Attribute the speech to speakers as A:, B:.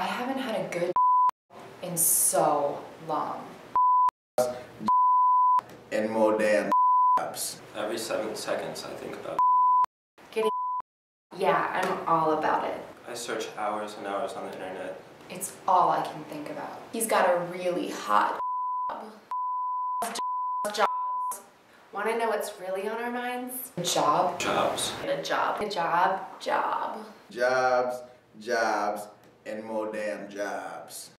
A: I haven't had a good in so long.
B: And more damn apps.
C: Every seven seconds I think about Getting
A: Yeah, I'm all about it.
C: I search hours and hours on the internet.
A: It's all I can think about. He's got a really hot job. Jobs.
D: Want to know what's really on our minds?
A: Job.
C: Jobs.
D: A job.
A: A job. Job.
B: Jobs, jobs, and more damn jobs.